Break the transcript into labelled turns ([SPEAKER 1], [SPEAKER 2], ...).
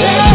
[SPEAKER 1] Yeah.